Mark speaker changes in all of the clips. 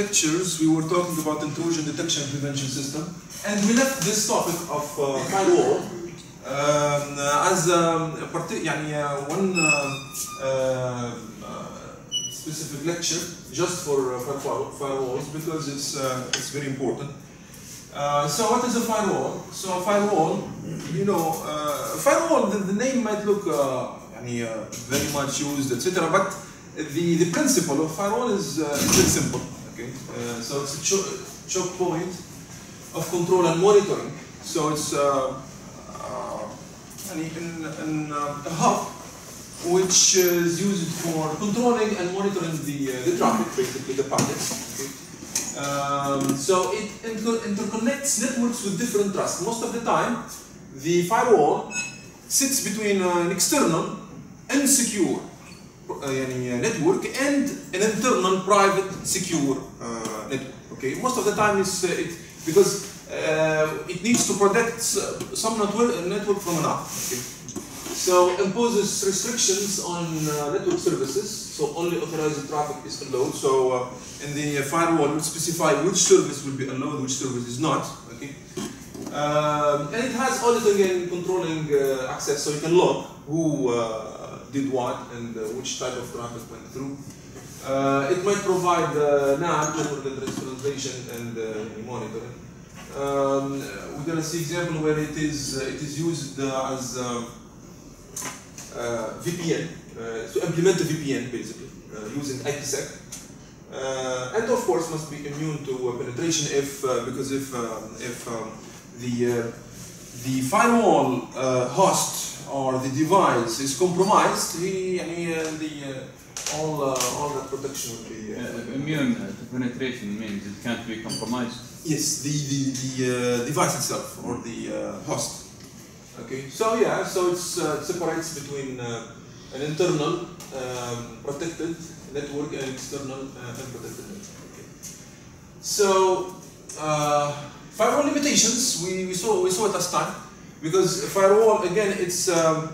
Speaker 1: lectures we were talking about intrusion detection and prevention system, and we left this topic of uh, firewall um, as um, a parti- يعني, uh, one um, uh, uh, specific lecture just for uh, firewall- firewalls because it's uh, it's very important. Uh, so what is a firewall? So a firewall, you know, uh, firewall. The, the name might look uh, يعني, uh, very much used, etc. But the the principle of firewall is uh, very simple. Okay, uh, so it's a cho choke point of control and monitoring. So it's uh, uh, an, a hub which is used for controlling and monitoring the, uh, the traffic, basically the packets. Okay. Um, so it inter interconnects networks with different trusts. Most of the time, the firewall sits between an external, insecure يعني, uh, network and an internal, private, secure uh, network. Okay, most of the time it's uh, it because uh, it needs to protect s- some network, network from another. Okay. So imposes restrictions on uh, network services. So only authorized traffic is allowed. So uh, in the firewall, we specify which service will be allowed, which service is not. Okay. Um, and it has auditing and controlling uh, access, so you can log who uh, did what and uh, which type of traffic went through. Uh, it might provide uh, network address translation, and uh, monitoring. Um, we're gonna see example where it is it is used as VPN to implement a VPN basically using IPsec. Uh, and of course must be immune to uh, penetration if uh, because if um, if um, the the firewall uh, host or the device is compromised, he, يعني, uh, the uh, all uh, all that protection will be. Uh,
Speaker 2: Uh, immune uh, to penetration means it can't be compromised.
Speaker 1: Yes, the the, the uh, device itself or the uh, host. Okay, so yeah, so it's uh, it separates between uh, an internal um, protected network and external uh, unprotected network. Okay. So uh, firewall limitations we, we saw we saw it last time because firewall again it's um,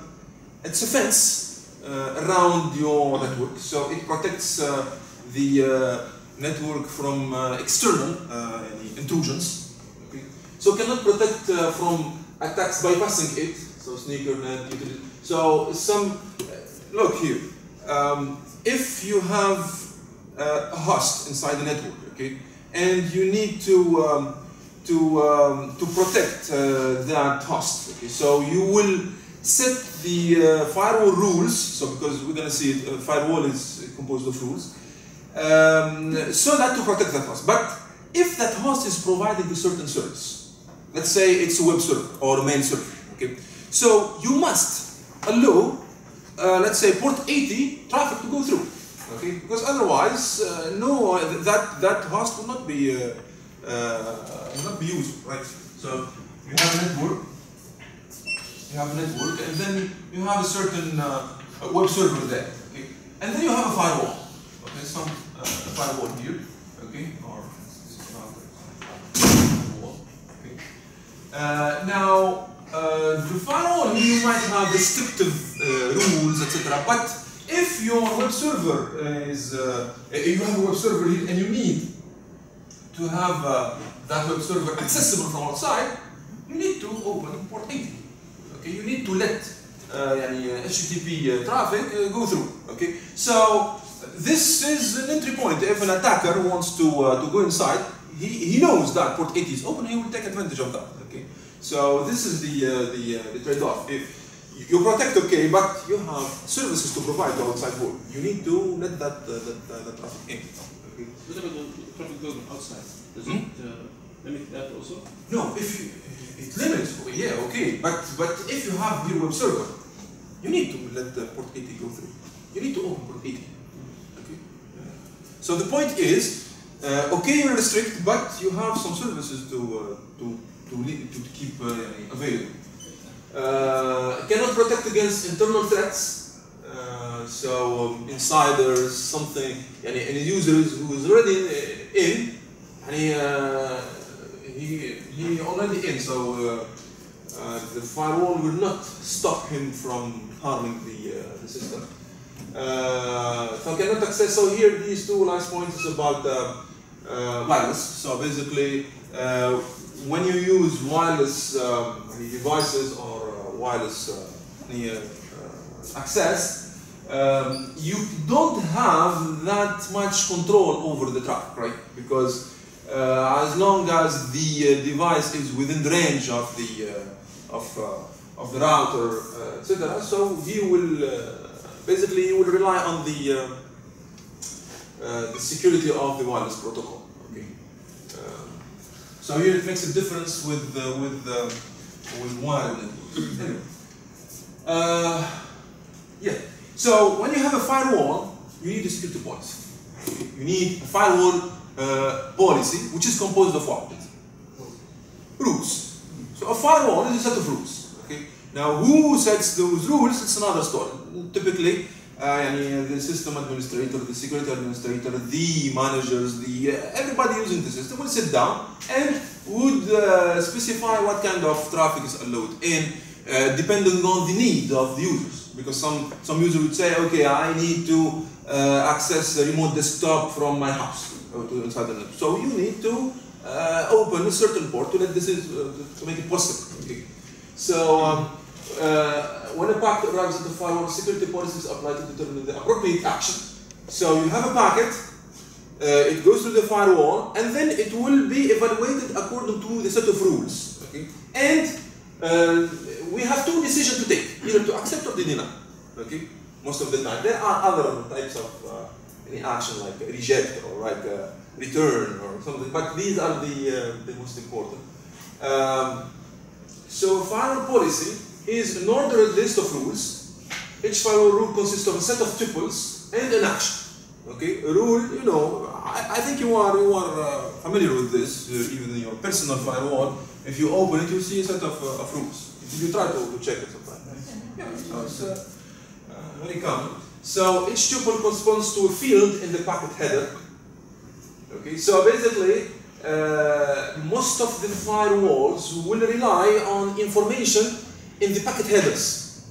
Speaker 1: it's a fence uh, around your network, so it protects uh, the uh, network from uh, external uh, intrusions. Okay. So cannot protect from attacks bypassing it. So sneaker net, utility. So some look here. Um, if you have a host inside the network, okay, and you need to um, to um, to protect uh, that host. Okay, so you will set the uh, firewall rules. So because we're gonna see it, uh, firewall is composed of rules, um, so that to protect that host. But if that host is providing a certain service, let's say it's a web server or a mail server, okay, so you must allow, uh, let's say port 80 traffic to go through, okay, because otherwise, uh, no, uh, that that host will not be uh, used, right? So you have a network, you have a network, and then you have a certain uh, web server there, okay, and then you have a firewall, okay, some uh, firewall here, okay, or firewall, okay. Uh, now, uh, the firewall you might have restrictive uh, rules, etc. But if your web server is, uh, you have a web server here and you need to have uh, that web server accessible from outside, you need to open port 80. Okay, you need to let uh, HTTP uh, uh, traffic uh, go through. Okay, so this is an entry point. If an attacker wants to to go inside, he, he knows that port 80 is open. He will take advantage of that. Okay, so this is the the, the trade-off. If you protect okay, but you have services to provide to outside world. You need to let that, uh, that, uh, that traffic in. Okay.
Speaker 3: What about the traffic going outside? Does
Speaker 1: Hmm?
Speaker 3: it uh, limit that also?
Speaker 1: No, if you, it limits, yeah, okay, but but if you have your web server, you need to let the port 80 go through. You need to open port 80. Okay. So the point is, uh, okay, you restrict, but you have some services to uh, to to, to keep uh, available. Uh, cannot protect against internal threats. Uh, so um, insiders, something, and any users who is already in, and he, uh, he, he already in, so uh, uh, the firewall will not stop him from harming the, uh, the system. Uh, so cannot access. So here these two last points is about uh, uh, wireless. So basically, uh, when you use wireless um, any devices or uh, wireless uh, any, uh, uh, access, um, you don't have that much control over the traffic, right? Because uh, as long as the uh, device is within the range of the uh, of uh, of the router, uh, etc. So you will uh, basically you will rely on the the security of the wireless protocol. Okay. Um, so here it makes a difference with with with wired yeah. So when you have a firewall, you need a security policy. You need a firewall uh, policy, which is composed of what? Rules. So a firewall is a set of rules. Okay. Now who sets those rules, it's another story. Typically, uh, uh the system administrator, the security administrator, the managers, the uh, everybody using the system will sit down and would uh, specify what kind of traffic is allowed in, uh, depending on the needs of the users. Because some some user would say, okay, I need to uh, access the remote desktop from my house or to inside the. So you need to uh, open a certain port to let this is uh, to make it possible. Okay. So um, uh, when a packet arrives at the firewall, security policies apply to determine the appropriate action. So you have a packet, uh, it goes through the firewall, and then it will be evaluated according to the set of rules. Okay? And uh, we have two decisions to take, either to accept or to deny. Okay? Most of the time. There are other types of uh, any action like reject or like uh, return or something, but these are the, uh, the most important. Um, so firewall policy is an ordered list of rules. Each firewall rule consists of a set of tuples and an action. Okay, a rule, you know, I, I think you are you are uh, familiar with this, uh, even in your personal firewall. If you open it, you see a set of, uh, of rules. You try to, to check it sometimes. Yeah, so it's uh, uh, very common. So each tuple corresponds to a field in the packet header. Okay, so basically, uh, most of the firewalls will rely on information in the packet headers.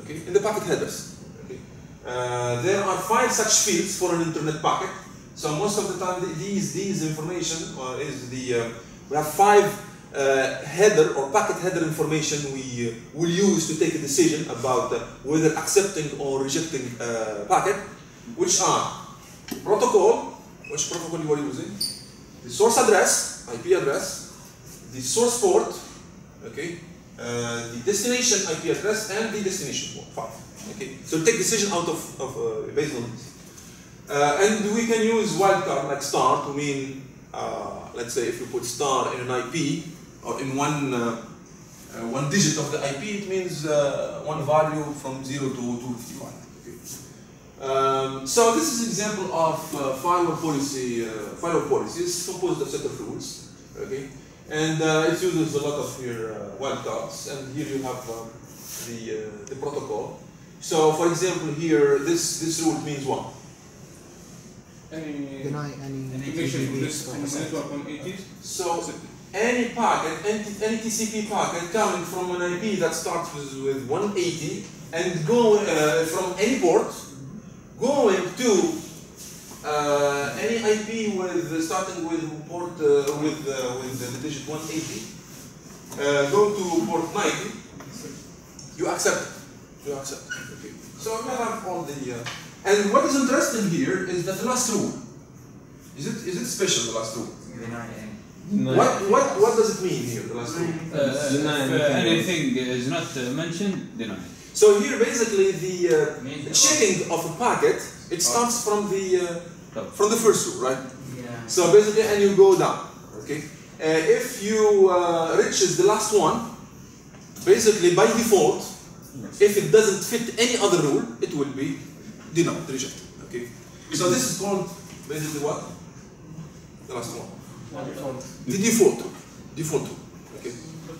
Speaker 1: Okay, in the packet headers. Okay, uh, there are five such fields for an internet packet. So most of the time, these these information uh, is the uh, we have five uh, header or packet header information we uh, will use to take a decision about uh, whether accepting or rejecting uh, packet, which are protocol, which protocol you are using, the source address, IP address, the source port, okay, the destination IP address, and the destination port, five. Okay, so take decision out of, of based on this. Uh, and we can use wildcard like star to mean, uh, let's say if you put star in an IP or in one uh, uh, one digit of the IP, it means uh, one value from 0 to 255. Okay. Um, so this is an example of uh, firewall policy. Firewall policy is composed of set of rules, okay, and it uses a lot of your wildcards. And here you have uh, the the protocol. So, for example, here this this rule means what?
Speaker 3: Any
Speaker 4: Deny any
Speaker 3: information from this from the network from 80s?
Speaker 1: So any packet, any, any TCP packet coming from an IP that starts with, with 180 and go uh, from any port going to uh, any IP with starting with port uh, with uh, with the digit 180, uh, go to port 90, you accept. You accept. Okay. So you have all the uh, and what is interesting here is that the last rule. Is it is it special the last rule? What, what, what does it mean here, the last rule?
Speaker 2: Uh,
Speaker 5: Deny
Speaker 2: if uh,
Speaker 5: anything.
Speaker 2: anything is not uh, mentioned, deny.
Speaker 1: So here basically the uh, checking of a packet, it starts from the uh, from the first rule, right?
Speaker 4: Yeah.
Speaker 1: So basically, and you go down, okay? Uh, if you uh, reaches the last one, basically by default, if it doesn't fit any other rule, it will be denied, rejected, okay? So this is called basically what? The last one. The default rule, default rule, okay?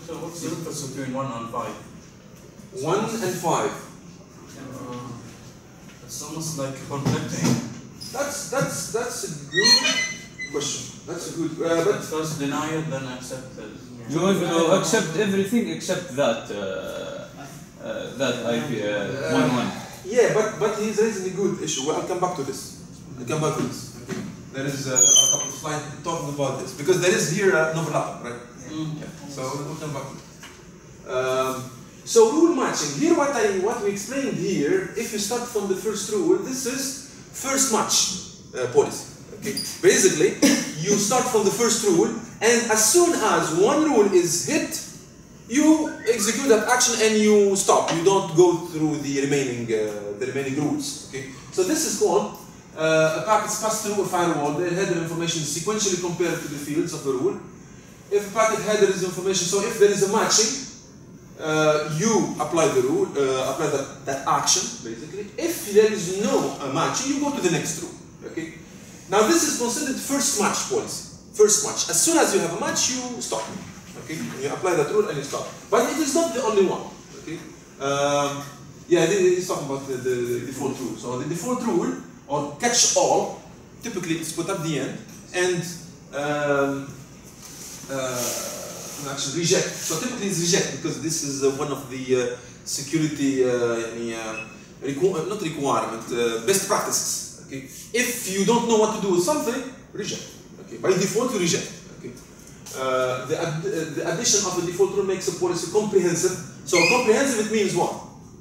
Speaker 3: So what's
Speaker 6: the difference between one and five?
Speaker 1: One and five.
Speaker 6: Uh, it's almost like conflicting.
Speaker 1: That's that's that's a good question. That's a good. Uh,
Speaker 6: But
Speaker 1: but
Speaker 6: first deny it, then accept it.
Speaker 2: You want to accept everything except that uh, uh, that IP uh, one one.
Speaker 1: Yeah, but but he's raising a good issue. Well, I'll come back to this. I'll come back to this. Okay. There is uh, there are a couple of slides talking about this because there is here uh, an overlap, right? Yeah. So we'll we'll come back to it. Um, so rule matching. Here, what I what we explained here. If you start from the first rule, this is first match uh, policy. Okay. Basically, you start from the first rule, and as soon as one rule is hit, you execute that action and you stop. You don't go through the remaining uh, the remaining rules. Okay. So this is called uh, a packet passed through a firewall. The header information is sequentially compared to the fields of the rule. If a packet header is information, so if there is a matching, uh, you apply the rule, uh, apply that, that action basically. If there is no uh, matching, you go to the next rule. Okay. Now this is considered first match policy. First match. As soon as you have a match, you stop. Okay, you apply that rule and you stop. But it is not the only one. Okay, um, yeah, this is talking about the, the default rule. So the default rule or catch all typically it's put at the end and um, uh, actually reject. So typically it's reject because this is uh, one of the uh, security uh, uh, requ uh, not requirement best practices. Okay, if you don't know what to do with something, reject. Okay, by default you reject. Uh, the, ad- uh, the addition of a default rule makes a policy comprehensive. So comprehensive it means what?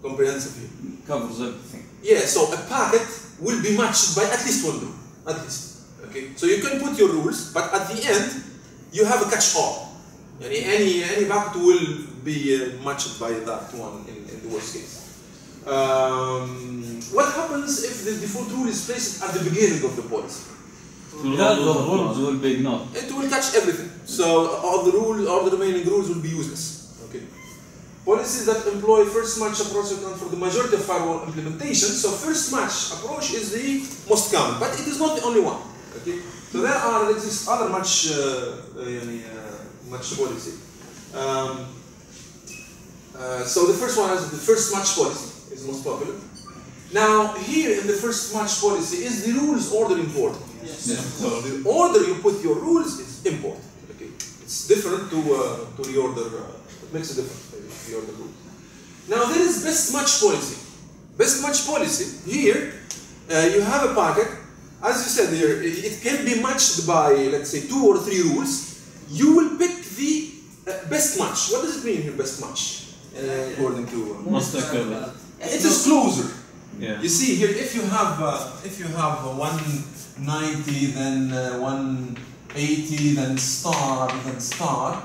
Speaker 1: Comprehensive here.
Speaker 2: Covers everything.
Speaker 1: Yeah, so a packet will be matched by at least one rule. At least. Okay. So you can put your rules, but at the end, you have a catch-all. Yani any any packet will be uh, matched by that one in, in the worst case. Um, what happens if the default rule is placed at the beginning of the policy?
Speaker 2: the rules will be ignored.
Speaker 1: It will catch everything. So all the rules, all the remaining rules will be useless. Okay. Policies that employ first match approach account for the majority of firewall implementations. So first match approach is the most common, but it is not the only one. Okay. So there are there other match uh, uh, uh, match policy. Um, uh, so the first one is the first match policy is most popular. Now here in the first match policy is the rules ordering important important. So the order you put your rules is important. Okay, it's different to uh, to reorder. Uh, it makes a difference. Maybe reorder rules. Now there is best match policy. Best match policy here. Uh, you have a packet. As you said here, it, it can be matched by let's say two or three rules. You will pick the uh, best match. What does it mean here? Best match, uh, according to. Uh,
Speaker 2: Most likely.
Speaker 1: it is closer.
Speaker 2: Yeah.
Speaker 1: You see here, if you have uh, if you have uh, 190, then uh, 180, then star, then star,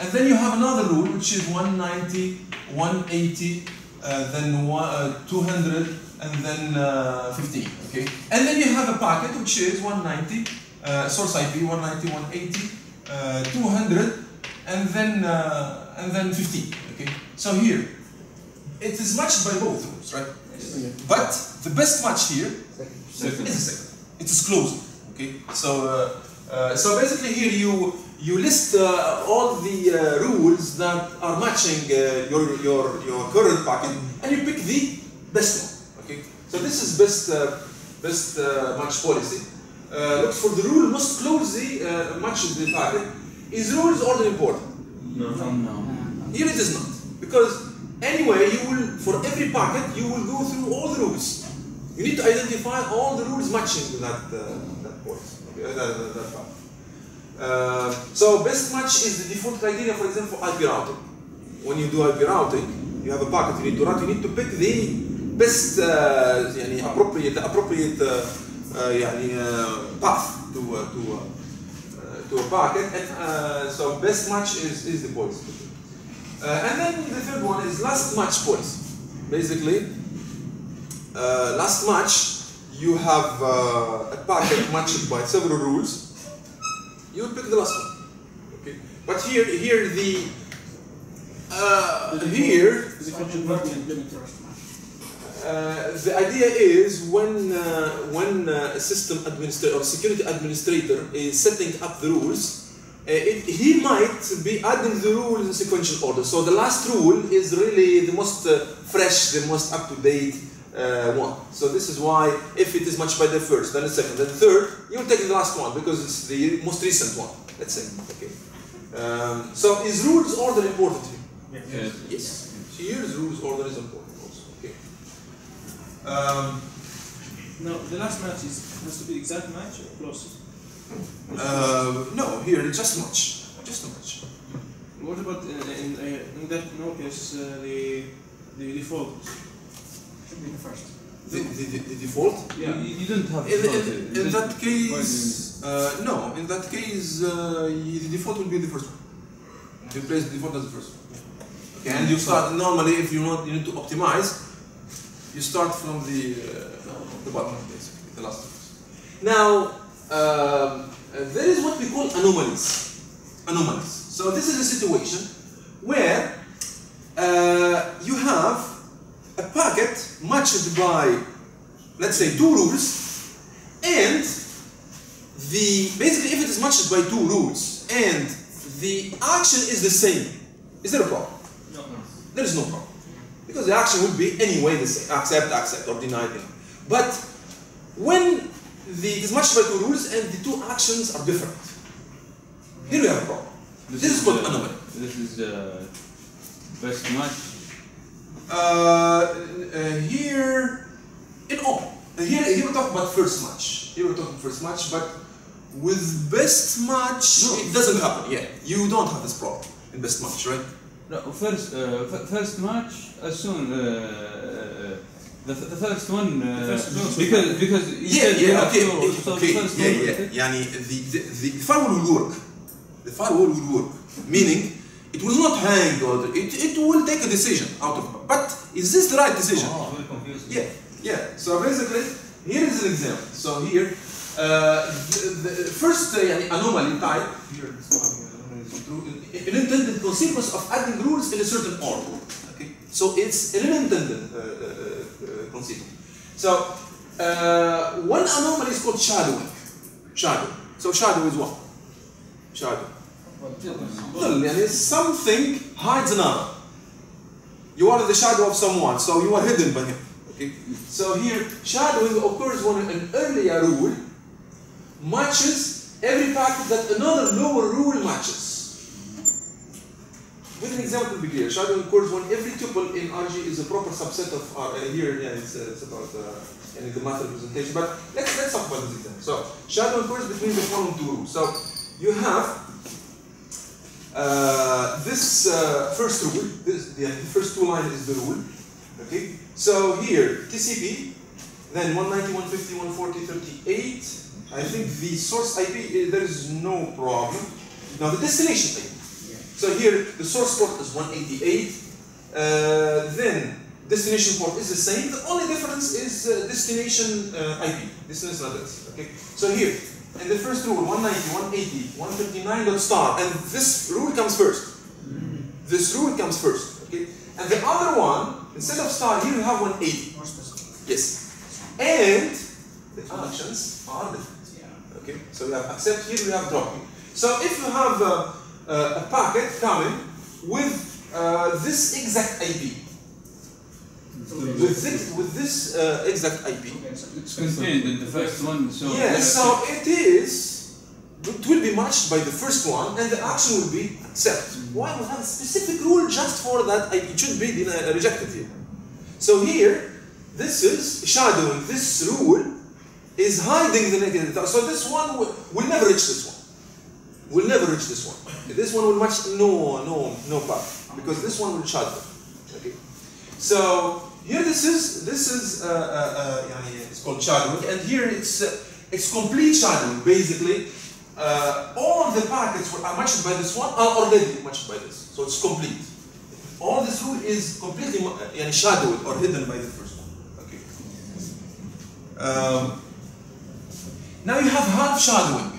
Speaker 1: and then you have another rule which is 190, 180, uh, then one, uh, 200, and then uh, 15. Okay, and then you have a packet which is 190, uh, source IP 190, 180, uh, 200, and then and then 15. Okay, so here it is matched by both rules, right? But the best match here
Speaker 2: Second.
Speaker 1: is a second. It is closer. Okay. So uh, uh, so basically here you you list uh, all the uh, rules that are matching uh, your your your current packet, and you pick the best one. Okay. So this is best uh, best uh, match policy. Uh, looks for the rule most closely uh, matches the packet. Is rules order important?
Speaker 2: No, No. No.
Speaker 1: Here it is not. Because anyway, you will, for every packet, you will go through all the rules. You need to identify all the rules matching to that, uh, that port, okay, uh, that, that, that path. Uh, so best match is the default criteria, for example, for IP routing. When you do IP routing, you have a packet you need to route, you need to pick the best uh, يعني appropriate appropriate uh, uh, يعني, uh, path to uh, to uh, uh, to a packet, and uh, so best match is, is the policy. Uh, and then the third one is last match points. Basically, uh, last match, you have uh, a packet matched by several rules. You pick the last one. Okay. But here, here the uh, here uh, the idea is when uh, when uh, a system administrator or security administrator is setting up the rules, uh, it, he might be adding the rules in sequential order. So the last rule is really the most uh, fresh, the most up to date uh, one. So this is why if it is matched by the first, then the second, then the third, you will take the last one because it's the most recent one. Let's say. Okay. Um, so is rules order important here?
Speaker 2: Yes.
Speaker 1: Yes. Here's rules order is important also. Okay. Um,
Speaker 3: No, the last match is has to be exact match or close.
Speaker 1: Uh, no, here it's just much, just much.
Speaker 3: What about in in, uh, in that no case uh, the the default should be the first.
Speaker 1: The, the, the, the default.
Speaker 2: You, you don't have
Speaker 1: In,
Speaker 2: to
Speaker 1: in, in that case, uh, no. In that case, uh, the default will be the first one. You place the default as the first one. Okay, and you start normally if you want you need to optimize, you start from the uh, the bottom basically, the last. one. Now uh, there is what we call anomalies. Anomalies. So this is a situation where uh, you have a packet matched by, let's say, two rules, and the basically if it is matched by two rules and the action is the same, is there a problem?
Speaker 3: No.
Speaker 1: There is no problem. Because the action would be anyway the same. Accept, accept, or deny, deny. But when the, it is matched by two rules and the two actions are different, here we have a problem. This, is called
Speaker 2: uh,
Speaker 1: anomaly.
Speaker 2: This is uh, best match.
Speaker 1: Uh, uh, here, in all, uh, here, here we're talking about first match. Here we're talking first match, but with best match,
Speaker 2: No.
Speaker 1: it doesn't happen. Yeah, you don't have this problem in best match, right?
Speaker 2: No, first uh, f- first match as soon uh, uh, the, the first one uh,
Speaker 3: The first one.
Speaker 2: because because you
Speaker 1: Yeah,
Speaker 2: said you
Speaker 1: yeah,
Speaker 2: have
Speaker 1: okay,
Speaker 2: to
Speaker 1: okay,
Speaker 2: so
Speaker 1: okay,
Speaker 2: the first
Speaker 1: yeah,
Speaker 2: one,
Speaker 1: yeah.
Speaker 2: okay?
Speaker 1: يعني the, the, the firewall will work. The firewall will work, meaning it will not hang or it, it will take a decision out of it. But is this the right decision?
Speaker 6: Oh, very confusing.
Speaker 1: Yeah, yeah. So basically, here is an example. So here, uh, the, the first uh, يعني anomaly type here. this one, uh, An intended consequence of adding rules in a certain order. Okay, so it's an unintended uh, uh, uh, consequence. So uh, one anomaly is called shadowing. Shadow. So shadow is what? Shadow. Well, يعني something hides another. You are in the shadow of someone, so you are hidden by him. Okay? So here, shadowing occurs when an earlier rule matches every packet that another lower rule matches. With an example to be clear, shadowing occurs when every tuple in RG is a proper subset of R. Uh, here, yeah, it's, uh, it's about uh, yani the math representation. But let's let's talk about this example. So, shadow occurs between the following two rules. So, you have uh, this uh, first rule, this, the, the first two line is the rule. Okay, so here TCP, then 190, 150, 140, 38. I think the source IP eh, there is no problem. Now the destination IP. So here the source port is 188. Uh, then destination port is the same. The only difference is uh, destination uh, IP, destination address. Okay. So here in the first rule 190, 180, 159 dot star, and this rule comes first. This rule comes first. Okay. And the other one instead of star here you have 180.
Speaker 3: More specific.
Speaker 1: Yes. And the actions are different. Okay, so we have accept here, we have dropping. So if you have uh, uh, a packet coming with uh, this exact IP, with this, with this uh, exact IP,
Speaker 2: It's contained in the first one, so
Speaker 1: yes, so it is, it will be matched by the first one, and the action will be accept. Why we have a specific rule just for that IP? It should be deni- rejected here. So here, this is shadowing. This rule is hiding the negative. So this one will, will never reach this one will never reach this one. This one will match no, no, no path, because this one will charge them. Okay. So here this is, this is, uh, uh, uh, it's called shadowing, and here it's, uh, it's complete shadowing, basically. Uh, all the packets are matched by this one are already matched by this, so it's complete. All this rule is completely uh, shadowed or hidden by the first one. Okay. Um, now you have half shadowing.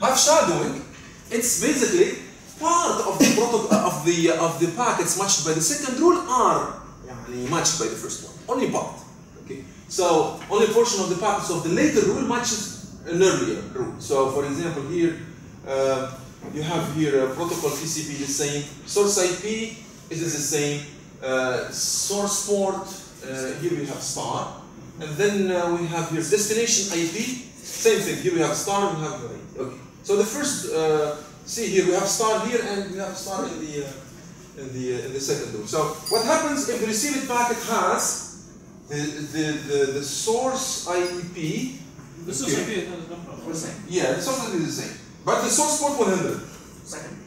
Speaker 1: Half shadowing it's basically part of the protocol of the of the packets matched by the second rule are يعني matched by the first one. Only part. Okay. So only portion of the packets of the later rule matches an earlier rule. So for example here uh, you have here a protocol TCP the same, source IP it is the same, uh, source port uh, here we have star, and then uh, we have here destination IP same thing. Here we have star, we have okay. So the first, uh, see here we have star here, and we have star in the uh, in the uh, in the second rule. So what happens if the received packet has the, the, the, the source IEP,
Speaker 3: The source IP has no problem.
Speaker 6: The same.
Speaker 1: yeah, the source IEP is the same. But the source port 100.
Speaker 6: Second.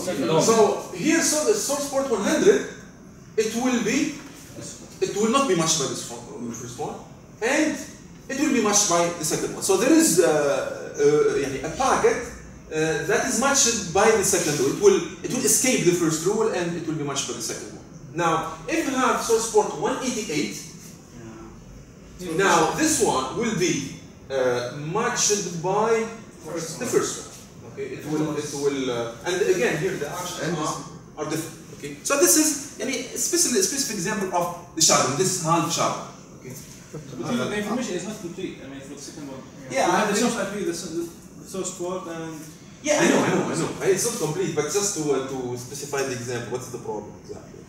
Speaker 3: Second.
Speaker 2: No.
Speaker 1: So here, so the source port 100, it will be, it will not be matched by this one, the first one, and it will be matched by the second one. So there is uh, uh, يعني a packet uh, that is matched by the second rule. It will, it will escape the first rule and it will be matched by the second one. Now, if you have source port 188,
Speaker 3: Yeah.
Speaker 1: now this one will be uh, matched by
Speaker 6: First
Speaker 1: the
Speaker 6: one.
Speaker 1: first one. Okay, it will, it will, uh, and again here the actions are, are different. Okay, so this is any specific specific example of the shadow. This is half shadow. Okay.
Speaker 3: But the, the information is not complete. I mean, for the second one.
Speaker 1: Yeah,
Speaker 3: You
Speaker 1: I
Speaker 3: have the
Speaker 1: think-
Speaker 3: source IP, the, s- the source port, and
Speaker 1: Yeah, I know, I know, I know. It's not complete, but just to uh, to specify the example, what's the problem exactly?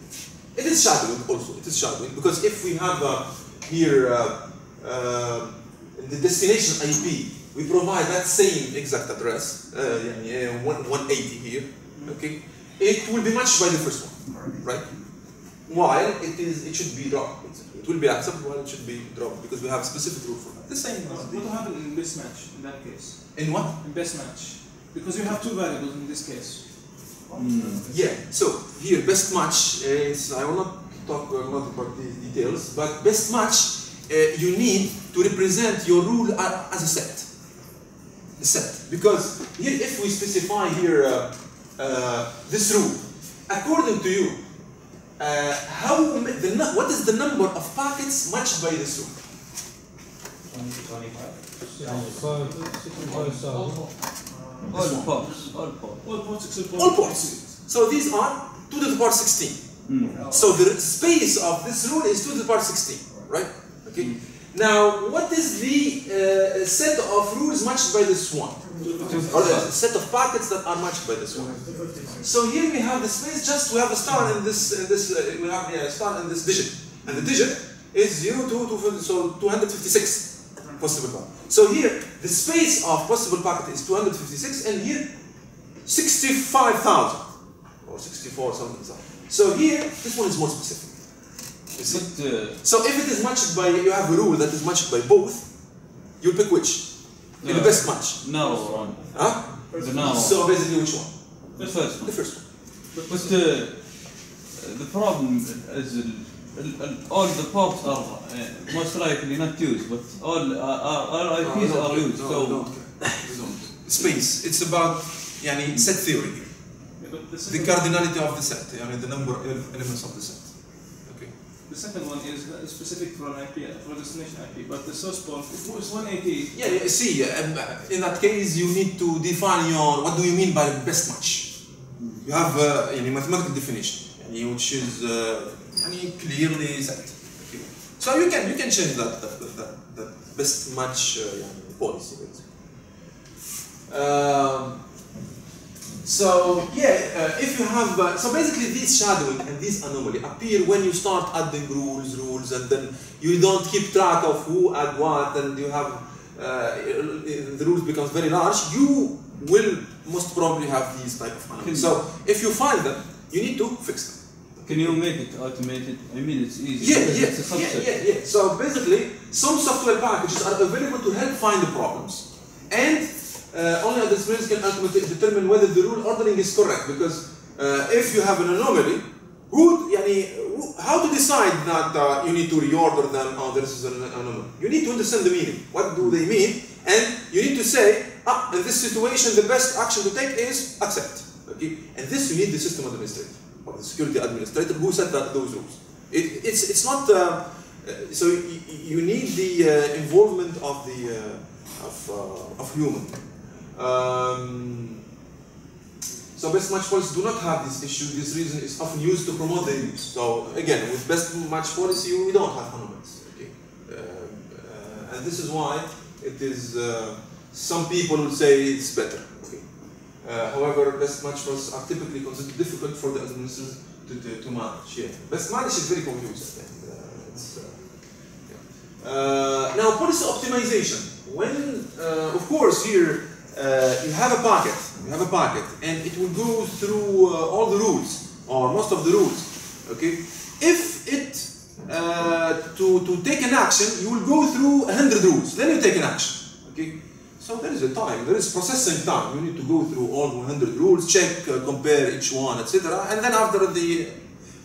Speaker 1: It is shadowing also. It is shadowing because if we have uh, here uh, uh, the destination IP, we provide that same exact address, uh, yeah, yeah, one- 180 here. Okay, it will be matched by the first one, right? While it is, it should be dropped. It will be accepted while it should be dropped because we have specific rule for that. The same.
Speaker 3: what will happen in best match in that case?
Speaker 1: In what?
Speaker 3: In best match, because you have two variables in this case.
Speaker 1: Yeah, so here best match is I will not talk a lot about these details, but best match uh, you need to represent your rule as a set. A set because here if we specify here uh, uh, this rule, according to you, uh, how the what is the number of packets matched by this rule?
Speaker 2: All pops, all pops.
Speaker 3: All ports except
Speaker 1: All ports. So these are 2 to the power 16.
Speaker 2: Mm.
Speaker 1: So the space of this rule is 2 to the power 16, right? Okay. Now, what is the uh, set of rules matched by this one? Or the set of packets that are matched by this one? So here we have the space. Just we have a star in this. In this uh, we have yeah, a star in this digit, and the digit is 0, 2, 2, so 256 possible packet. So here the space of possible packet is 256, and here 65,000 or 64 something. something. So here this one is more specific. You see?
Speaker 2: But uh,
Speaker 1: So if it is matched by, you have a rule that is matched by both, you pick which? In the
Speaker 2: No.
Speaker 1: best match.
Speaker 2: narrow one.
Speaker 1: Huh?
Speaker 2: The narrow.
Speaker 1: So basically which one?
Speaker 2: the first
Speaker 1: The
Speaker 2: one.
Speaker 1: first one.
Speaker 2: But uh, the problem is uh, ال- ال- all the pops are uh, most likely not used, but all uh, are, all IPs are used.
Speaker 1: No,
Speaker 2: so
Speaker 1: don't. Don't. Space. It's about يعني set theory.
Speaker 3: Yeah, but the
Speaker 1: The
Speaker 3: second,
Speaker 1: cardinality of the set, يعني the number of elements of the set.
Speaker 3: The second one is specific for an IP, for destination IP, but the source port is 180.
Speaker 1: Yeah, see, um, in that case, you need to define your, what do you mean by best match? You have uh, a uh, mathematical definition, which is uh, clearly set. So you can you can change that, that, that, that best match uh, policy. Um, so yeah, uh, if you have uh, so basically this shadowing and this anomaly appear when you start adding rules, rules, and then you don't keep track of who add what, and you have uh, the rules becomes very large. You will most probably have these type of anomalies. So if you find them, you need to fix them.
Speaker 2: can you make it automated? I mean, it's easy.
Speaker 1: Yeah, yeah, yeah, yeah, yeah. So basically, some software packages are available to help find the problems, and uh, only the experience can ultimately determine whether the rule ordering is correct. Because uh, if you have an anomaly, who, yani, how to decide that uh, you need to reorder them? Oh, this is an anomaly. You need to understand the meaning. What do they mean? And you need to say, ah, in this situation, the best action to take is accept. Okay, and this you need the system administrator or the security administrator who set that, those rules. It, it's, it's not, uh, uh, so you, you need the uh, involvement of the, uh, of, uh, of human. Um, so best match policy do not have this issue. This reason is often used to promote the use. So again, with best match policy, we don't have anomalies. Okay, uh, uh, and this is why it is. Uh, some people would say it's better. Okay. Uh, however, best match policies are typically considered difficult for the administrators to, to, to manage. Yeah. Best manage is very confusing. Uh, uh, yeah. Now, policy optimization. When, of course, here uh, you have a packet, you have a packet, and it will go through uh, all the rules or most of the rules. Okay, if it uh, to, to take an action, you will go through 100 rules, then you take an action. Okay? So there is a time, there is processing time. You need to go through all 100 rules, check, uh, compare each one, etc. And then after the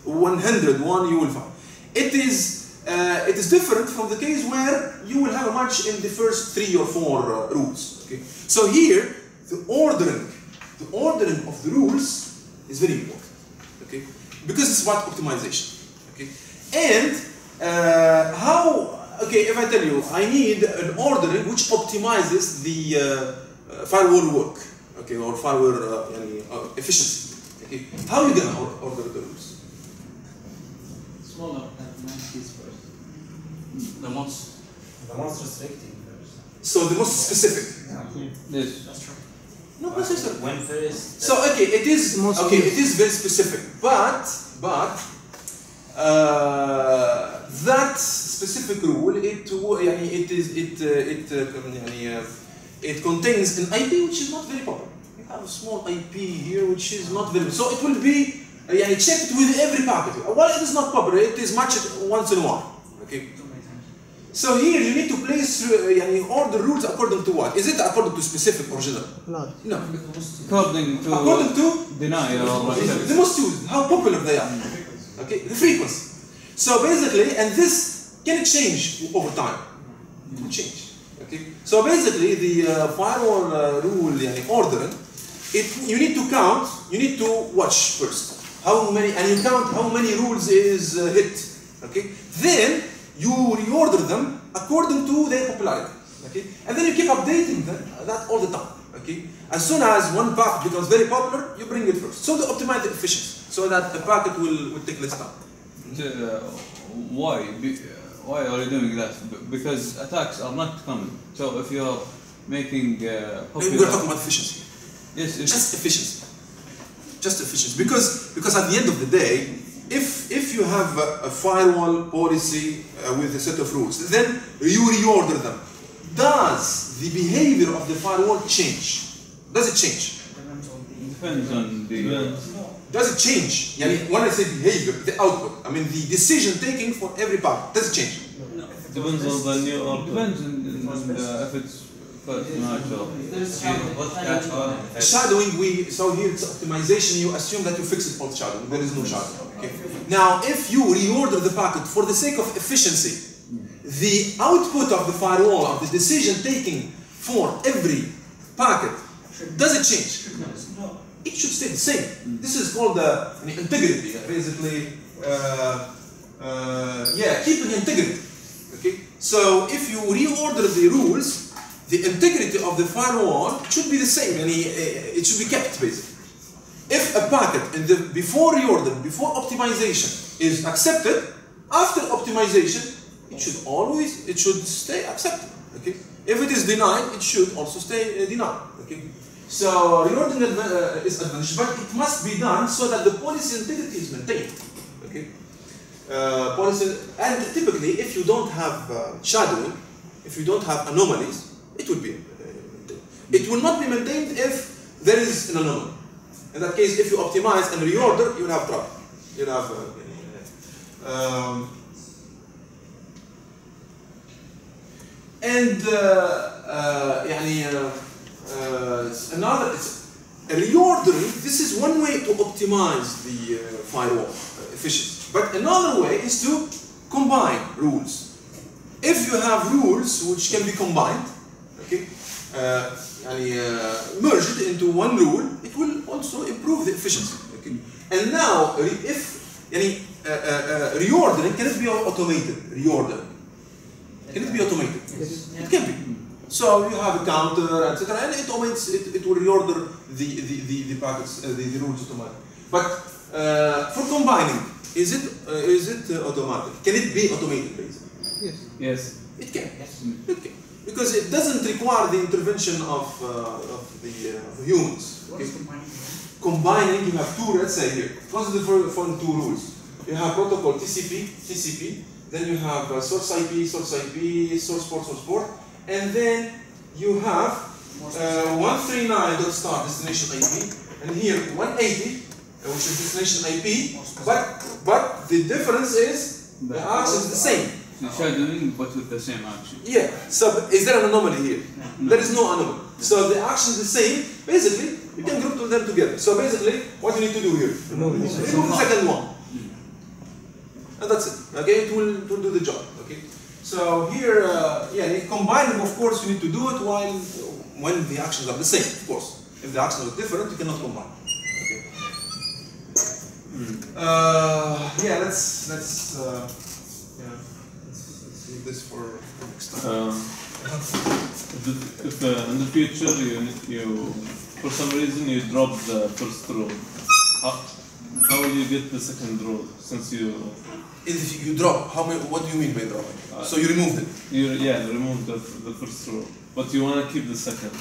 Speaker 1: 100 one, you will find. It is, uh, it is different from the case where you will have a match in the first three or four uh, rules. Okay? So here, the ordering, the ordering of the rules is very important. Okay? Because it's what optimization. Okay? And uh, how, okay, if I tell you, I need an ordering which optimizes the uh, uh firewall work, okay, or firewall uh, uh efficiency. Okay. How are you gonna order the rules?
Speaker 4: Smaller and nice first.
Speaker 6: The most.
Speaker 5: The most restrictive.
Speaker 1: So the most specific.
Speaker 2: Yes.
Speaker 6: That's true.
Speaker 1: Not necessarily.
Speaker 5: When first.
Speaker 1: So okay, it is
Speaker 3: Most
Speaker 1: okay.
Speaker 3: used.
Speaker 1: It is very specific, but but uh, that specific rule it wo- يعني it is it uh, it uh, يعني, uh, it contains an IP which is not very popular. You have a small IP here which is not very so it will be uh, يعني checked with every packet. Well, it is not popular. It is matched once in a while. Okay. So here you need to place uh, يعني order rules according to what? Is it according to specific or general?
Speaker 3: No.
Speaker 1: No.
Speaker 2: According to
Speaker 1: According to
Speaker 2: deny or
Speaker 1: the most used, how popular they are. Okay, the frequency. So basically, and this can change over time. It will change. Okay. So basically, the uh, firewall uh, rule يعني ordering, it you need to count. You need to watch first how many, and you count how many rules is uh, hit. Okay. Then you reorder them according to their popularity. Okay. And then you keep updating them uh, that all the time. Okay. As soon as one packet becomes very popular, you bring it first. So to optimize the efficiency, so that the packet will, will take less time.
Speaker 2: Uh, why? Be, why are you doing that? Because attacks are not common. So if you're making uh,
Speaker 1: We're talking about efficiency.
Speaker 2: yes, it's,
Speaker 1: Just efficiency. Just efficiency. Because because at the end of the day, if, if you have a, a firewall policy uh, with a set of rules, then you reorder them. Does the behavior of the firewall change? Does it change?
Speaker 2: Depends on the. Depends.
Speaker 1: Does it change? Yeah. When I say behavior, the output, I mean the decision taking for every part, does it change? No.
Speaker 7: Depends on the new output.
Speaker 2: Depends on, on the, if it's first match or.
Speaker 4: There's
Speaker 5: What catch on and effect.
Speaker 1: Shadowing, we so here it's optimization. You assume that you fix it all shadowing. There is no shadowing. Okay. Now, if you reorder the packet for the sake of efficiency, the output of the firewall of the decision taking for every packet does it change? It should stay the same. This is called the integrity, basically. Uh, uh, yeah, keeping integrity. Okay. So if you reorder the rules, the integrity of the firewall should be the same, and it should be kept basically. If a packet in the before reorder, before optimization is accepted, after optimization, it should always it should stay accepted. Okay. If it is denied, it should also stay uh, denied. Okay. So reordering uh, is advantage, but it must be done so that the policy integrity is maintained. Okay. Uh, policy and typically, if you don't have uh, shadowing, if you don't have anomalies, it will be maintained. It will not be maintained if there is an anomaly. In that case, if you optimize and reorder, you'll have trouble. You'll have. Uh, um, and uh, uh, uh, uh another reordering, this is one way to optimize the firewall efficiency. But another way is to combine rules. If you have rules which can be combined, merged into one rule, it will also improve the efficiency. Okay? And now, re- if يعني, uh, uh, uh, reordering can it be automated? Reordering can it be automated? It can be. So you have a counter, etc., and it automates. It, it will reorder the the, the, the packets, uh, the, the rules automatically. But uh, for combining, is it uh, is it uh, automatic? Can it be automated, basically?
Speaker 2: Yes.
Speaker 1: It can. It can. Because it doesn't require the intervention of, uh, of the uh, humans.
Speaker 6: Combining?
Speaker 1: You have two, let's say here, consider for, for two rules. You have protocol TCP, TCP, then you have uh, source IP, source IP, source port, source port, and then you have uh, 139 dot star destination IP, and here 180, uh, which is destination IP, but but the difference is The action is the same.
Speaker 2: Shadowing but with the same action.
Speaker 1: Yeah. So is there an anomaly here? There is no anomaly. So the action is the same. Basically, you can group them together. So basically, what you need to do here? Remove the second one. And that's it. Okay, it will, it will do the job. Okay. So here, uh, yeah, combining, of course, you need to do it while when the actions are the same. Of course, if the actions are different, you cannot combine. Okay. Uh, yeah, let's let's uh, yeah, let's, this for next time.
Speaker 7: Um, the, if uh, in the future you, you, for some reason you drop the first row, how, how will you get the second row since you,
Speaker 1: If you drop, how many? What do you mean by dropping? so you removed it.
Speaker 7: you yeah, remove the, the first row, but you want to keep the second?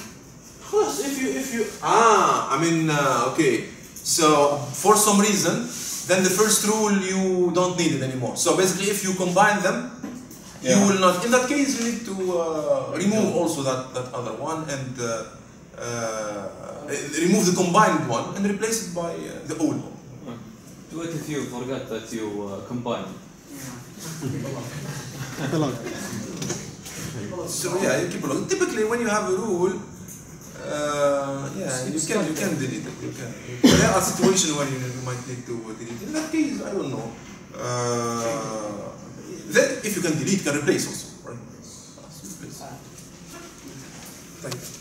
Speaker 1: Plus, if you if you ah, I mean uh, okay. So for some reason, then the first rule you don't need it anymore. So basically, if you combine them, you will not. In that case, you need to uh, remove also that that other one and uh, uh, remove the combined one and replace it by uh, the old one.
Speaker 2: Do it if you forgot that you uh, combined.
Speaker 1: So yeah, you keep a log. Typically, when you have a rule, uh, yeah, you can you can delete it. You can. There are situations where you, you might need to delete. In that case, I don't know. Uh, that if you can delete, can replace also, right? You.